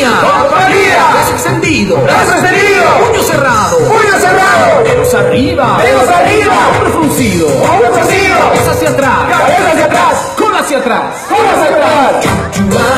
compañía. Compañía. Brazo extendido. Brazo extendido. Puño cerrado. Puño cerrado. Dedos arriba. Dedos arriba. Hombro fruncido. Hombro fruncido. Cabeza hacia atrás. Cabeza hacia atrás. Cola hacia atrás. Cola hacia atrás.